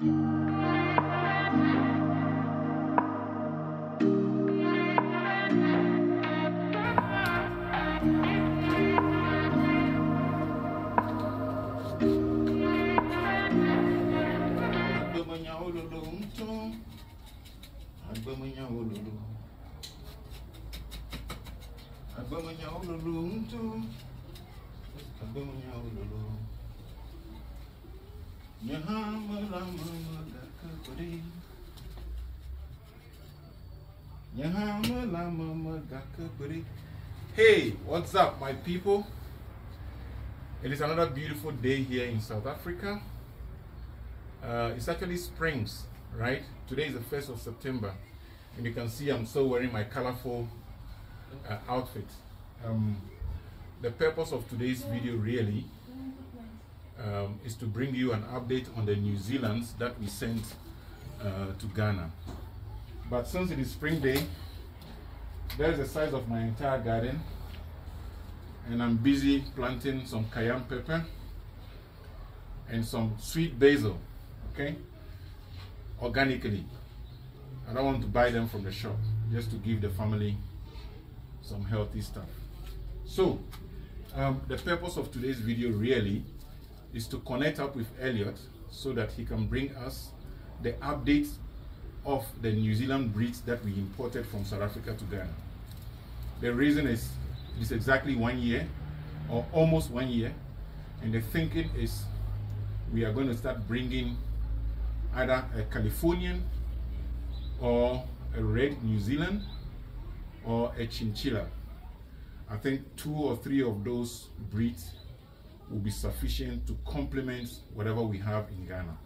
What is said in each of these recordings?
agbẹmọnyà olólo ń tún. Agbẹmọnyà olólo agbẹmọnyà hey what's up my people it is another beautiful day here in south africa uh, it's actually springs, right? Today is the 1st of September, and you can see I'm still wearing my colorful uh, outfit. Um, the purpose of today's video really um, is to bring you an update on the New Zealands that we sent uh, to Ghana. But since it is spring day, there's the size of my entire garden, and I'm busy planting some cayenne pepper and some sweet basil okay organically i don't want to buy them from the shop just to give the family some healthy stuff so um, the purpose of today's video really is to connect up with elliot so that he can bring us the updates of the new zealand breeds that we imported from south africa to ghana the reason is it's exactly one year or almost one year and the thinking is we are going to start bringing either a Californian or a red New Zealand or a chinchilla. I think two or three of those breeds will be sufficient to complement whatever we have in Ghana.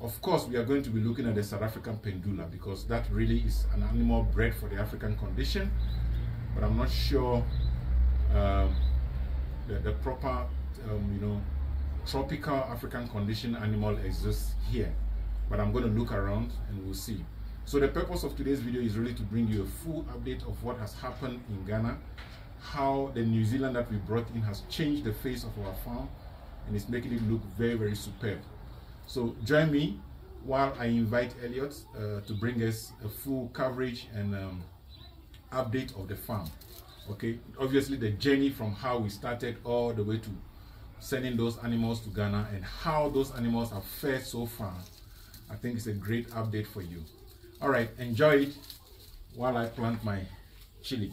Of course, we are going to be looking at the South African pendula because that really is an animal bred for the African condition, but I'm not sure um, the, the proper, um, you know, tropical African condition animal exists here but I'm going to look around and we'll see. So the purpose of today's video is really to bring you a full update of what has happened in Ghana, how the New Zealand that we brought in has changed the face of our farm and it's making it look very, very superb. So join me while I invite Elliot uh, to bring us a full coverage and um, update of the farm. Okay, obviously the journey from how we started all the way to sending those animals to Ghana and how those animals have fared so far I think it's a great update for you. All right, enjoy it while I plant my chili.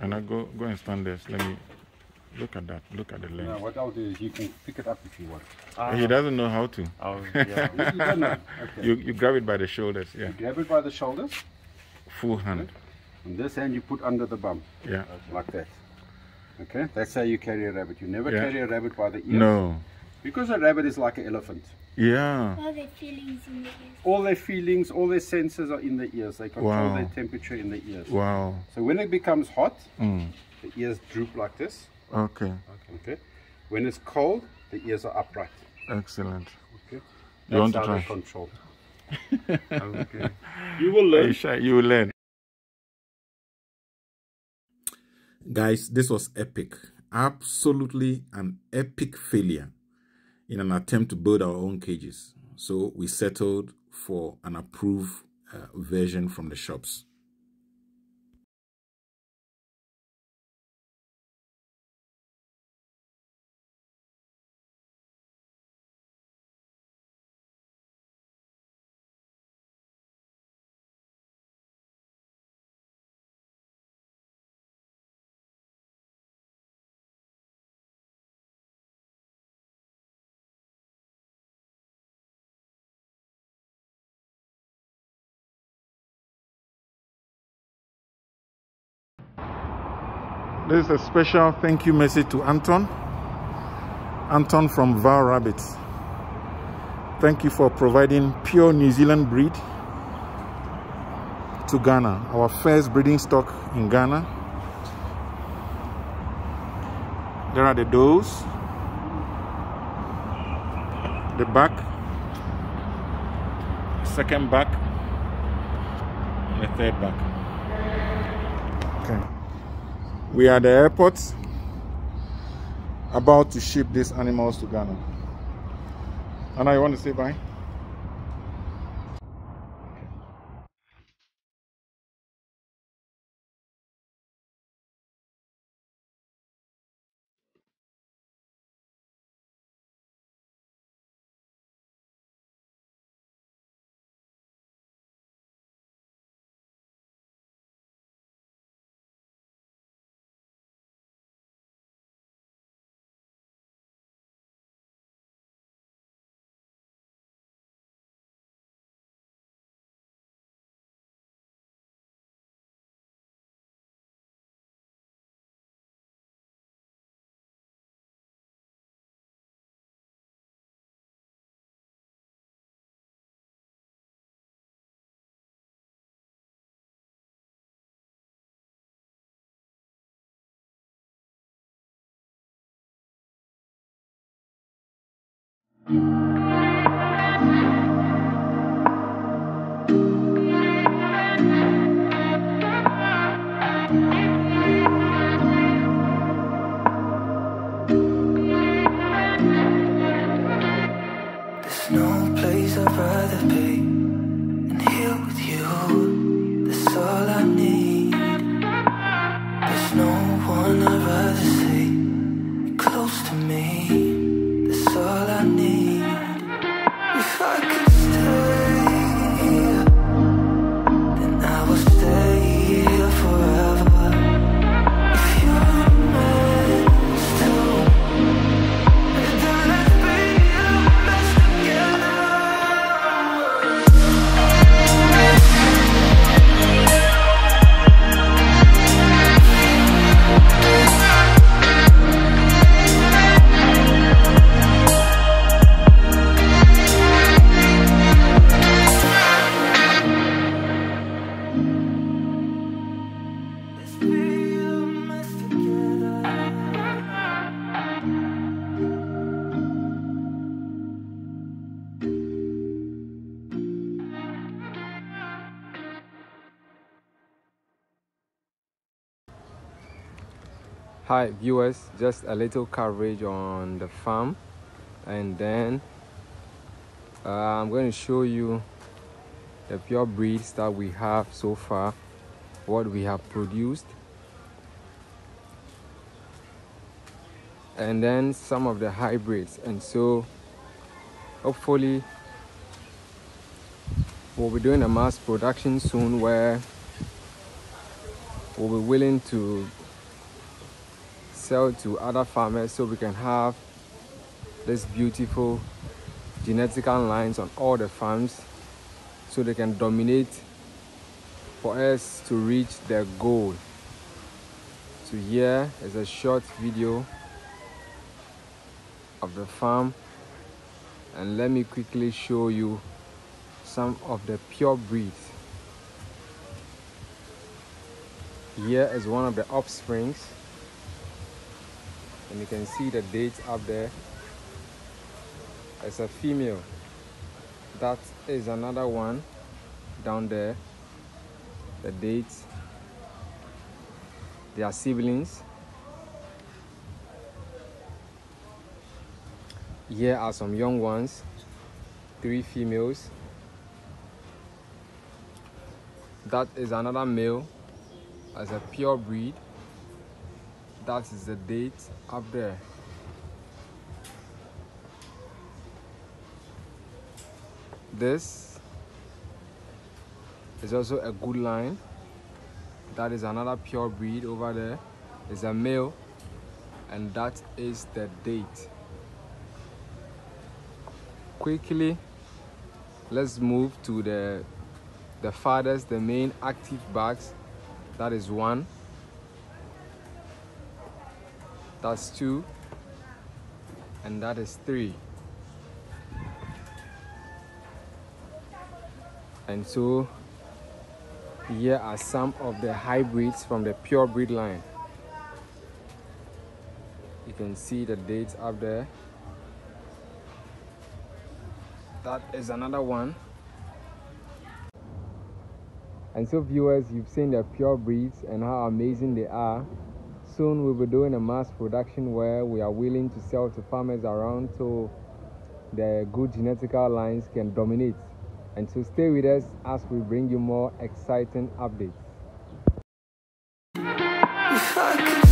And I go go and stand there. Let me look at that. Look at the length. Now, what I'll do is you can pick it up if you want. Ah. he doesn't know how to. Oh, yeah. You, you. Okay. You you grab it by the shoulders. Yeah. You grab it by the shoulders, Full hand. and this hand you put under the bum, Yeah. like that. Okay, that's how you carry a rabbit. You never Yeah. carry a rabbit by the ears. No. Because a rabbit is like an elephant. Yeah. All their feelings in the ears. All their feelings, all their senses are in the ears. They control Wow. their temperature in the ears. Wow. So when it becomes hot, Mm. the ears droop like this. Okay. Okay. When it's cold, the ears are upright. Excellent. Okay. You want to how they're try? controlled. okay. You will learn. Aisha, you will learn. Guys, this was epic. Absolutely an epic failure in an attempt to build our own cages. So we settled for an approved uh, version from the shops. This is a special thank you message to Anton. Anton from Val Rabbits. Thank you for providing pure New Zealand breed to Ghana, our first breeding stock in Ghana. There are the does, the buck, second buck, and the third buck. Okay. We are at the airport about to ship these animals to Ghana. Anna, you want to say bye? There's no place I'd rather be Hi viewers, just a little coverage on the farm and then uh, I'm going to show you the pure breeds that we have so far, what we have produced and then some of the hybrids. And so hopefully we'll be doing a mass production soon where we'll be willing to sell to other farmers so we can have this beautiful genetic lines on all the farms so they can dominate for us to reach their goal. So here is a short video of the farm and let me quickly show you some of the pure breeds. Here is one of the offsprings and you can see the dates up there. It's a female that is another one down there. The dates they are siblings. Here are some young ones three females. That is another male as a pure breed that is the date up there. This is also a good line. That is another pure breed over there. Is a male and that is the date. Quickly let's move to the the farthest the main active bags that is one that's two and that is three And so here are some of the hybrids from the pure breed line. You can see the dates up there. That is another one. And so viewers, you've seen the pure breeds and how amazing they are. Soon we'll be doing a mass production where we are willing to sell to farmers around so the good genetical lines can dominate. And so stay with us as we bring you more exciting updates.